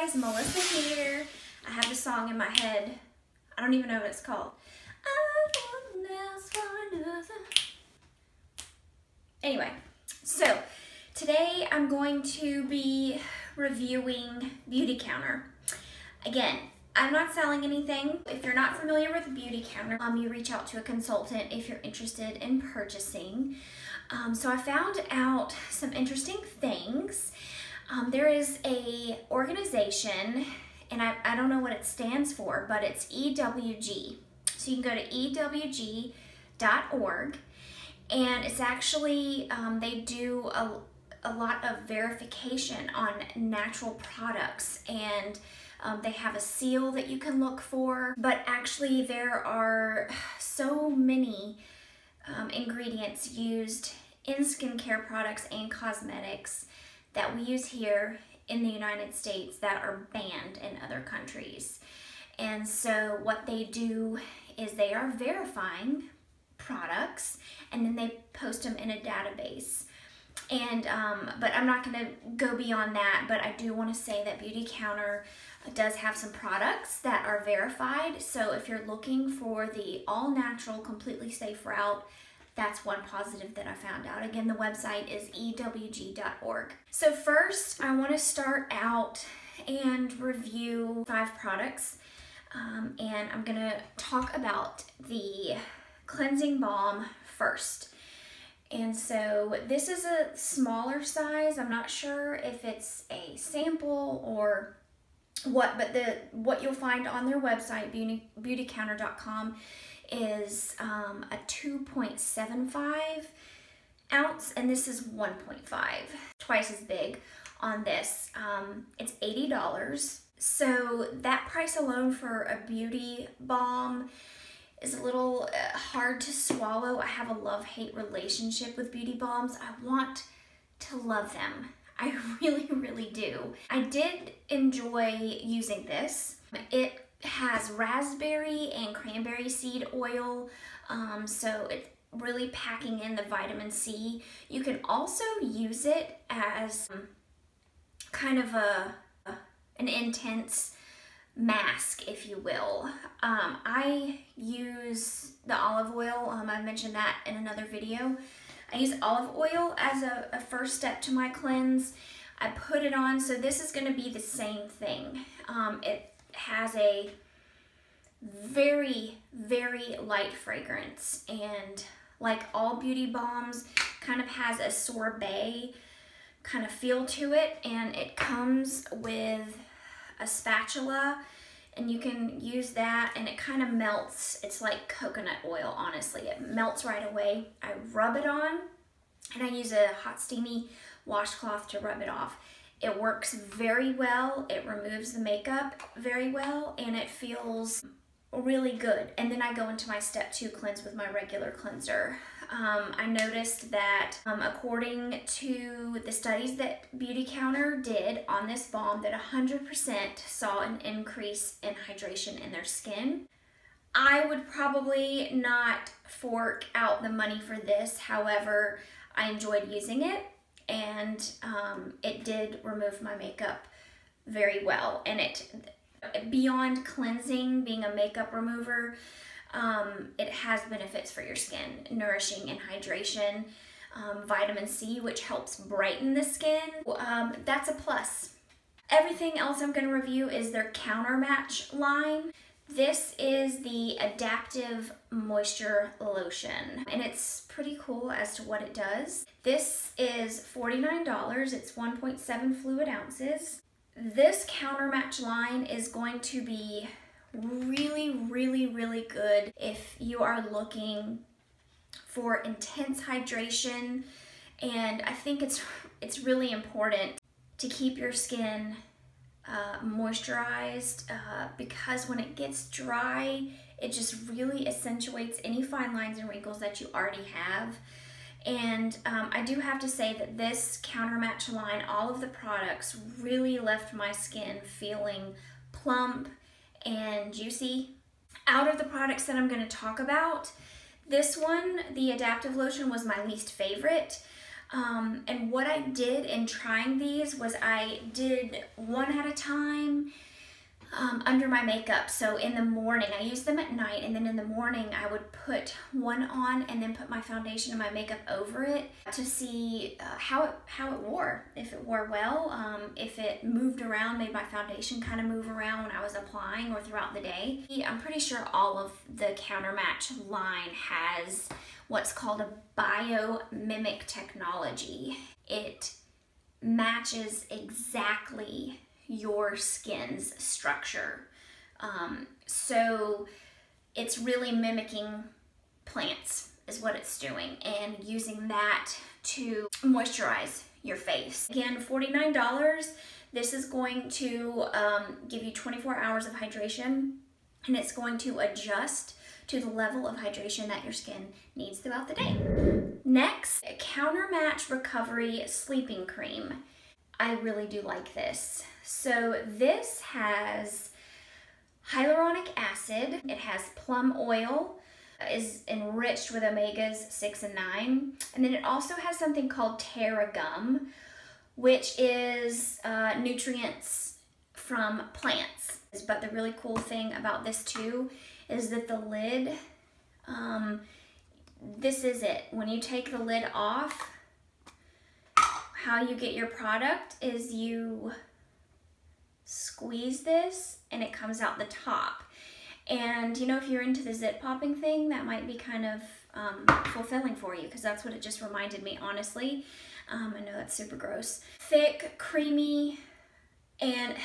guys, Melissa here. I have a song in my head. I don't even know what it's called. Anyway, so today I'm going to be reviewing Beautycounter. Again, I'm not selling anything. If you're not familiar with Beautycounter, um, you reach out to a consultant if you're interested in purchasing. Um, so I found out some interesting things. Um, there is a organization, and I, I don't know what it stands for, but it's EWG. So you can go to ewg.org, and it's actually, um, they do a, a lot of verification on natural products and um, they have a seal that you can look for, but actually there are so many um, ingredients used in skincare products and cosmetics that we use here in the United States that are banned in other countries. And so what they do is they are verifying products and then they post them in a database. And, um, but I'm not gonna go beyond that, but I do wanna say that Beautycounter does have some products that are verified. So if you're looking for the all natural, completely safe route, that's one positive that I found out. Again, the website is ewg.org. So first, I want to start out and review five products. Um, and I'm going to talk about the cleansing balm first. And so this is a smaller size. I'm not sure if it's a sample or what, but the what you'll find on their website, beauty, beautycounter.com, is um, a 2.75 ounce, and this is 1.5, twice as big on this. Um, it's $80. So that price alone for a beauty balm is a little uh, hard to swallow. I have a love-hate relationship with beauty balms. I want to love them. I really, really do. I did enjoy using this. It has raspberry and cranberry seed oil, um, so it's really packing in the vitamin C. You can also use it as um, kind of a, an intense mask, if you will. Um, I use the olive oil. Um, I mentioned that in another video. I use olive oil as a, a first step to my cleanse. I put it on, so this is gonna be the same thing. Um, it has a very, very light fragrance and like all beauty balms, kind of has a sorbet kind of feel to it and it comes with a spatula and you can use that and it kind of melts. It's like coconut oil, honestly. It melts right away. I rub it on and I use a hot steamy washcloth to rub it off. It works very well. It removes the makeup very well and it feels really good. And then I go into my step two cleanse with my regular cleanser. Um, I noticed that um, according to the studies that Beautycounter did on this balm that 100% saw an increase in hydration in their skin. I would probably not fork out the money for this. However, I enjoyed using it and um, it did remove my makeup very well. And it beyond cleansing, being a makeup remover, um, it has benefits for your skin, nourishing and hydration, um, vitamin C, which helps brighten the skin. Um, that's a plus. Everything else I'm going to review is their Countermatch line. This is the Adaptive Moisture Lotion, and it's pretty cool as to what it does. This is $49. It's 1.7 fluid ounces. This Countermatch line is going to be really, really, really good if you are looking for intense hydration. And I think it's, it's really important to keep your skin uh, moisturized uh, because when it gets dry, it just really accentuates any fine lines and wrinkles that you already have. And um, I do have to say that this Countermatch line, all of the products really left my skin feeling plump and juicy. Out of the products that I'm going to talk about, this one, the Adaptive Lotion, was my least favorite. Um, and what I did in trying these was I did one at a time um, under my makeup. So in the morning, I use them at night, and then in the morning, I would put one on and then put my foundation and my makeup over it to see uh, how it how it wore. If it wore well, um, if it moved around, made my foundation kind of move around when I was applying or throughout the day. I'm pretty sure all of the Countermatch line has what's called a biomimic technology. It matches exactly your skin's structure. Um, so it's really mimicking plants is what it's doing and using that to moisturize your face. Again, $49. This is going to um, give you 24 hours of hydration and it's going to adjust to the level of hydration that your skin needs throughout the day. Next, Countermatch Recovery Sleeping Cream. I really do like this. So this has hyaluronic acid, it has plum oil, is enriched with omegas 6 and 9, and then it also has something called Terragum, which is uh, nutrients from plants. But the really cool thing about this too is that the lid, um, this is it. When you take the lid off, how you get your product is you squeeze this and it comes out the top. And you know, if you're into the zip popping thing, that might be kind of um, fulfilling for you because that's what it just reminded me, honestly. Um, I know that's super gross. Thick, creamy, and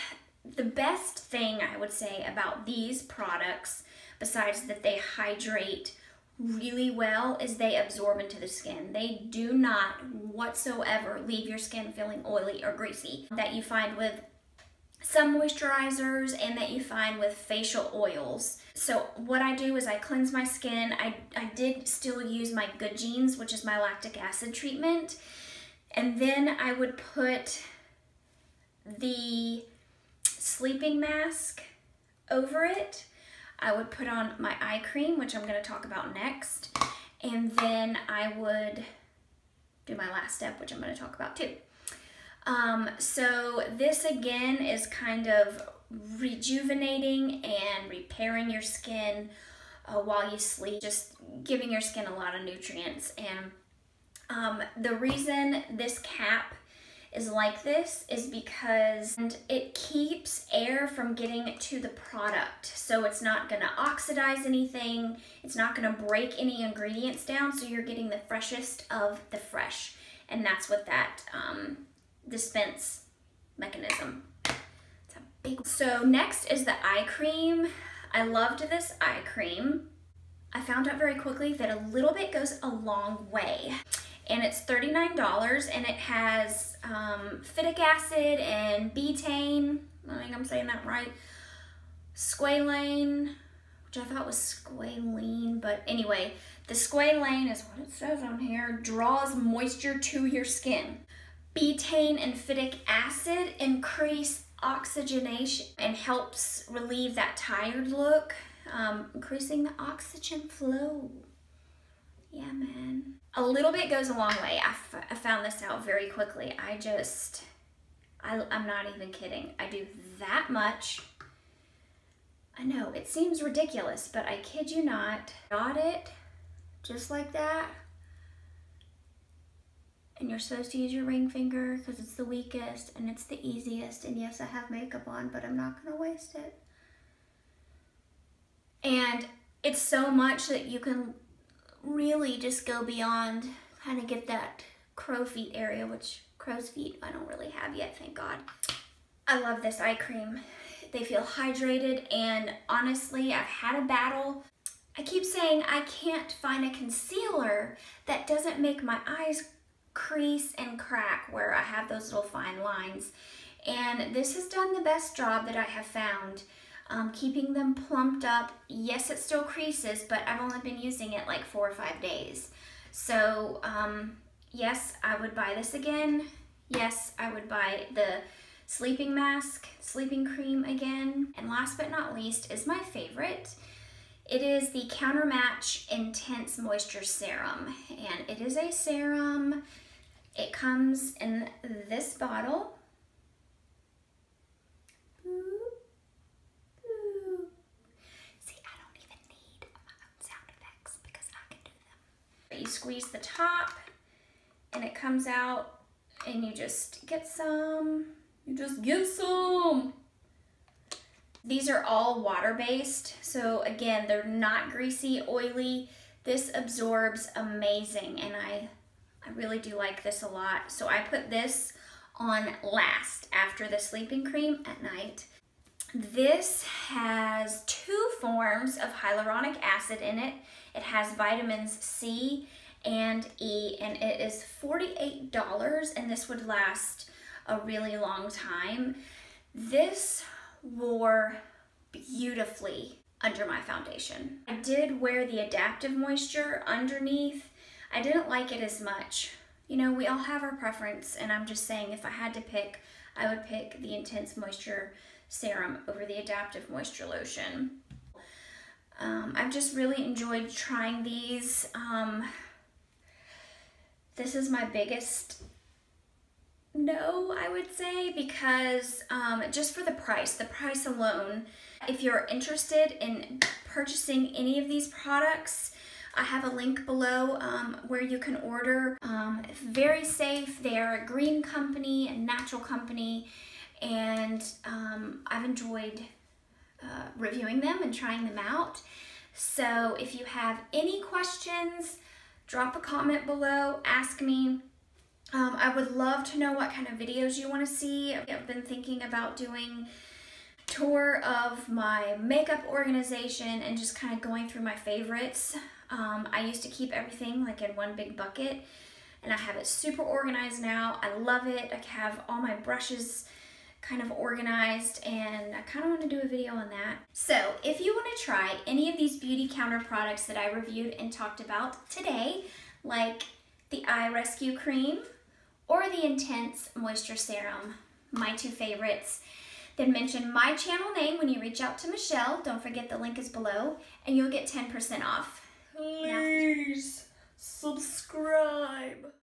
the best thing I would say about these products, besides that they hydrate really well is they absorb into the skin. They do not whatsoever leave your skin feeling oily or greasy that you find with some moisturizers and that you find with facial oils. So what I do is I cleanse my skin. I, I did still use my Good Genes, which is my lactic acid treatment. And then I would put the sleeping mask over it I would put on my eye cream, which I'm going to talk about next, and then I would do my last step, which I'm going to talk about too. Um, so this again is kind of rejuvenating and repairing your skin uh, while you sleep, just giving your skin a lot of nutrients. And um, the reason this cap is like this is because it keeps air from getting to the product. So it's not gonna oxidize anything, it's not gonna break any ingredients down, so you're getting the freshest of the fresh. And that's what that um, dispense mechanism. It's a big So next is the eye cream. I loved this eye cream. I found out very quickly that a little bit goes a long way and it's $39 and it has um, phytic acid and betaine, I think I'm saying that right, squalane, which I thought was squalene, but anyway, the squalane is what it says on here, draws moisture to your skin. Betaine and phytic acid increase oxygenation and helps relieve that tired look, um, increasing the oxygen flow. Yeah, man. A little bit goes a long way. I, found this out very quickly. I just, I, I'm not even kidding. I do that much. I know, it seems ridiculous, but I kid you not. Got it, just like that. And you're supposed to use your ring finger because it's the weakest and it's the easiest. And yes, I have makeup on, but I'm not gonna waste it. And it's so much that you can really just go beyond, kind of get that crow feet area, which crow's feet I don't really have yet, thank God. I love this eye cream. They feel hydrated and honestly, I've had a battle. I keep saying I can't find a concealer that doesn't make my eyes crease and crack where I have those little fine lines. And this has done the best job that I have found um, keeping them plumped up. Yes, it still creases, but I've only been using it like four or five days. So um, yes, I would buy this again. Yes, I would buy the sleeping mask, sleeping cream again. And last but not least is my favorite. It is the Countermatch Intense Moisture Serum. And it is a serum. It comes in this bottle. See, I don't even need my own sound effects because I can do them. You squeeze the top and it comes out and you just get some. You just get some. These are all water-based, so again, they're not greasy, oily. This absorbs amazing, and I, I really do like this a lot. So I put this on last after the sleeping cream at night. This has two forms of hyaluronic acid in it. It has vitamins C and E, and it is $48, and this would last a really long time. This wore beautifully under my foundation. I did wear the adaptive moisture underneath. I didn't like it as much. You know, we all have our preference, and I'm just saying if I had to pick, I would pick the Intense Moisture Serum over the Adaptive Moisture Lotion. Um, I've just really enjoyed trying these. Um, this is my biggest no, I would say, because um, just for the price, the price alone, if you're interested in purchasing any of these products, I have a link below um, where you can order. Um, very safe. They're a green company, a natural company, and um, I've enjoyed uh, reviewing them and trying them out. So if you have any questions, drop a comment below, ask me. Um, I would love to know what kind of videos you want to see. I've been thinking about doing tour of my makeup organization and just kind of going through my favorites. Um, I used to keep everything like in one big bucket and I have it super organized now. I love it. I have all my brushes kind of organized and I kind of want to do a video on that. So if you want to try any of these Beautycounter products that I reviewed and talked about today, like the Eye Rescue Cream, or the Intense Moisture Serum, my two favorites. Then mention my channel name when you reach out to Michelle. Don't forget the link is below and you'll get 10% off. Please subscribe.